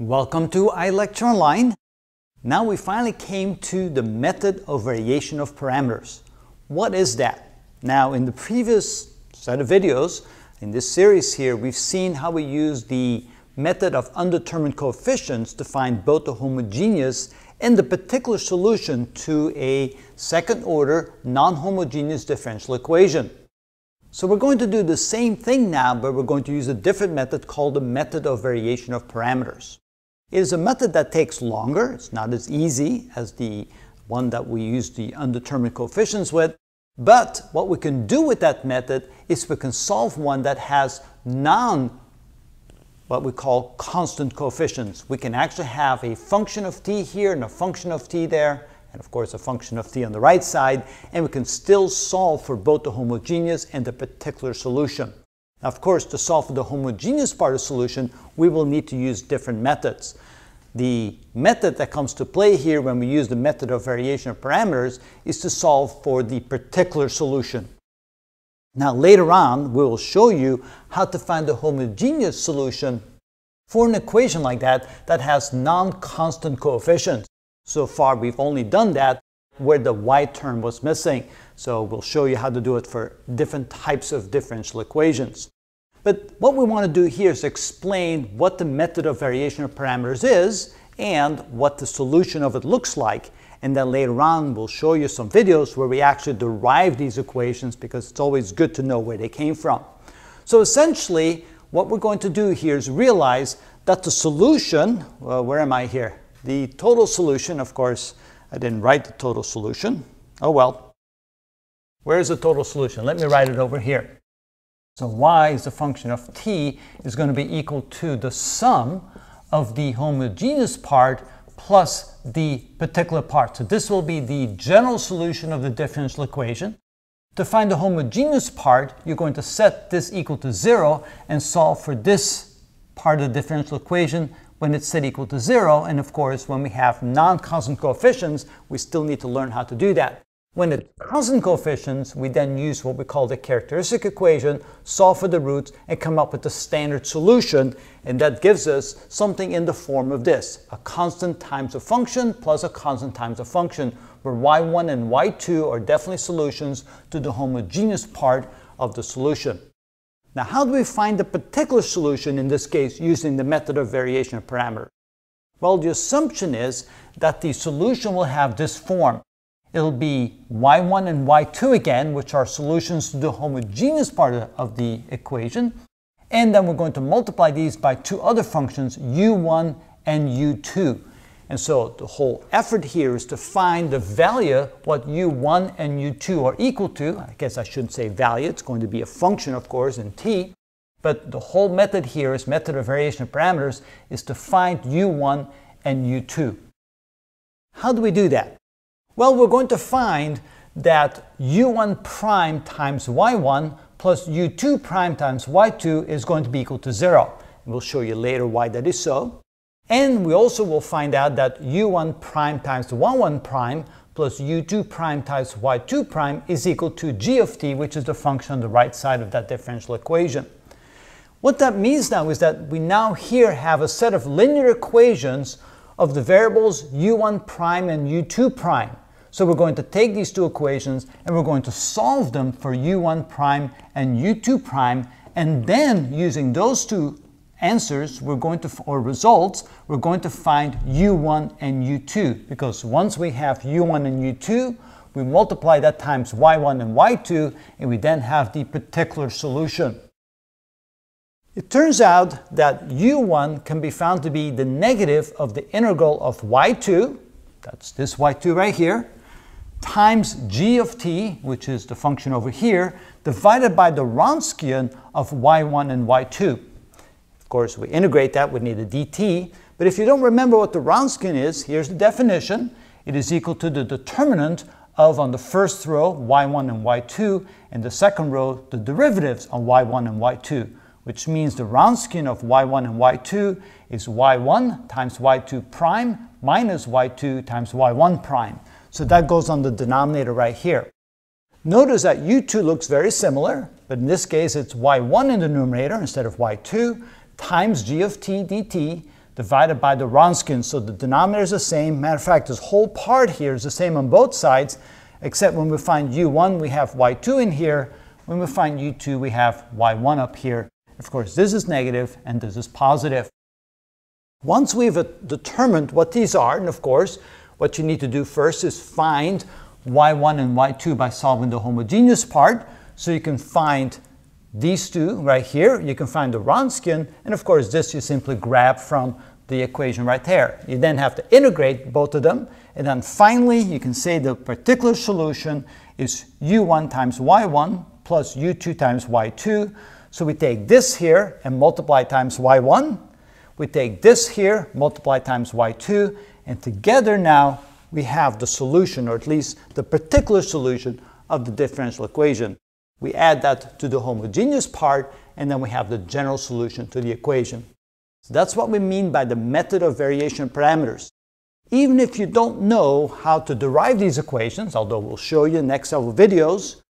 Welcome to iLecture Online. Now we finally came to the method of variation of parameters. What is that? Now in the previous set of videos, in this series here, we've seen how we use the method of undetermined coefficients to find both the homogeneous and the particular solution to a second order non-homogeneous differential equation. So we're going to do the same thing now, but we're going to use a different method called the method of variation of parameters. It is a method that takes longer. It's not as easy as the one that we use the undetermined coefficients with. But what we can do with that method is we can solve one that has non what we call constant coefficients. We can actually have a function of t here and a function of t there, and of course a function of t on the right side, and we can still solve for both the homogeneous and the particular solution. Now, of course, to solve the homogeneous part of the solution, we will need to use different methods. The method that comes to play here when we use the method of variation of parameters is to solve for the particular solution. Now later on, we will show you how to find the homogeneous solution for an equation like that that has non-constant coefficients. So far, we've only done that where the y term was missing. So we'll show you how to do it for different types of differential equations. But what we want to do here is explain what the method of variation of parameters is and what the solution of it looks like. And then later on, we'll show you some videos where we actually derive these equations because it's always good to know where they came from. So essentially, what we're going to do here is realize that the solution, well, where am I here? The total solution, of course, I didn't write the total solution. Oh well. Where's the total solution? Let me write it over here. So y is a function of t is going to be equal to the sum of the homogeneous part plus the particular part. So this will be the general solution of the differential equation. To find the homogeneous part, you're going to set this equal to 0 and solve for this part of the differential equation when it's set equal to 0. And of course, when we have non-constant coefficients, we still need to learn how to do that. When it's constant coefficients, we then use what we call the characteristic equation, solve for the roots, and come up with the standard solution. And that gives us something in the form of this, a constant times a function plus a constant times a function, where y1 and y2 are definitely solutions to the homogeneous part of the solution. Now, how do we find the particular solution in this case using the method of variation of parameter? Well, the assumption is that the solution will have this form it'll be y1 and y2 again, which are solutions to the homogeneous part of the equation. And then we're going to multiply these by two other functions, u1 and u2. And so the whole effort here is to find the value, what u1 and u2 are equal to. I guess I shouldn't say value, it's going to be a function, of course, in t. But the whole method here is method of variation of parameters is to find u1 and u2. How do we do that? Well, we're going to find that u1 prime times y1 plus u2 prime times y2 is going to be equal to 0. We'll show you later why that is so. And we also will find out that u1 prime times y1 prime plus u2 prime times y2 prime is equal to g of t, which is the function on the right side of that differential equation. What that means now is that we now here have a set of linear equations of the variables u1 prime and u2 prime. So we're going to take these two equations and we're going to solve them for u1 prime and u2 prime. And then using those two answers we're going to or results we're going to find u1 and u2 because once we have u1 and u2 we multiply that times y1 and y2 and we then have the particular solution. It turns out that u1 can be found to be the negative of the integral of y2 that's this y2 right here times g of t, which is the function over here, divided by the Wronskian of y1 and y2. Of course, we integrate that, we need a dt, but if you don't remember what the Wronskian is, here's the definition. It is equal to the determinant of, on the first row, y1 and y2, and the second row, the derivatives on y1 and y2, which means the Wronskian of y1 and y2 is y1 times y2 prime minus y2 times y1 prime. So that goes on the denominator right here. Notice that u2 looks very similar, but in this case it's y1 in the numerator instead of y2 times g of t dt divided by the Wronskian. So the denominator is the same. Matter of fact, this whole part here is the same on both sides, except when we find u1, we have y2 in here. When we find u2, we have y1 up here. Of course, this is negative and this is positive. Once we've determined what these are, and of course, what you need to do first is find y1 and y2 by solving the homogeneous part. So you can find these two right here, you can find the Wronskian, and of course this you simply grab from the equation right there. You then have to integrate both of them, and then finally you can say the particular solution is u1 times y1 plus u2 times y2. So we take this here and multiply times y1. We take this here, multiply times y2, and together now we have the solution, or at least the particular solution of the differential equation. We add that to the homogeneous part, and then we have the general solution to the equation. So that's what we mean by the method of variation parameters. Even if you don't know how to derive these equations, although we'll show you in the next several videos,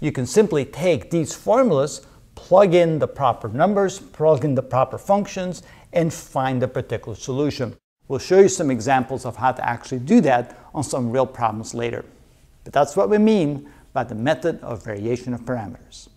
you can simply take these formulas, plug in the proper numbers, plug in the proper functions, and find the particular solution. We'll show you some examples of how to actually do that on some real problems later. But that's what we mean by the method of variation of parameters.